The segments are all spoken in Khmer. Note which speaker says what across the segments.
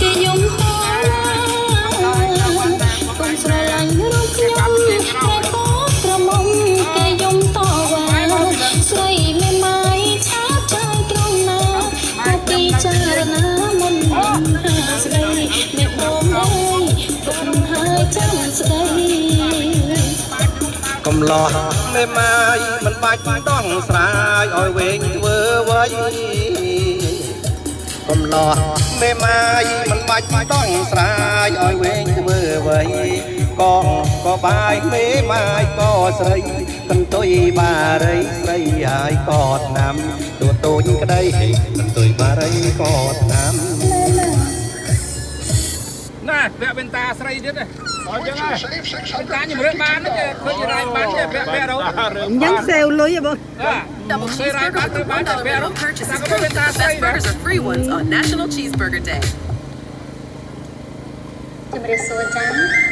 Speaker 1: គេយំតកុំស្រឡាញ់រូបខ្ញុំតែបោក្រមុំគេយំតវ៉ាស្រីមេម៉ាយឆាបឆាយត្រង់ណាមកពីចារណាមុនមិនហាស្រីមេបងអើយកុំហើយចាំស្ដី
Speaker 2: កំឡោះមេម៉ាយមិនបាច់តង់ស្រាយឲ្យវែងធ្វើໄວ កំឡោះមេម៉ាយមិនបាច់តង់ស្រាយឲ្យវែងធ្វើໄວកងក៏បាយមេម៉ាយក៏ស្រីកន្ទុយបារីស្រីហើយកอดណាំទួតូចក្តីកន្ទុយបារីក
Speaker 3: ពាក់វ៉ែនតាស្រីទៀតទេអត់ចឹងហើយវ៉ែនតាខ្ញុំរើសបានទេឃើញរាយបានទេពាក់ពាក់រោ
Speaker 4: អញ្ចឹងសេវលុយហ៎បង
Speaker 5: Double cheeseburger with $1 minimum purchase is proof the best burgers are free ones on National Cheeseburger Day.
Speaker 1: ជំរាបសួរចា៎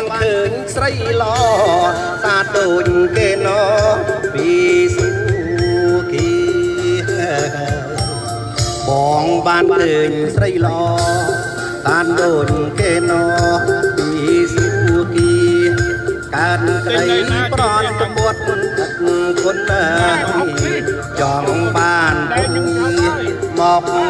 Speaker 2: បងបានឃើញស្រីល្អសាដូចគេណពីសុគីបងបានឃើញស្រីល្អបានដូចគេណពីសុគីកើតក្តីប្រន់តបុតទឹកគុណចង់បានពុញមកហ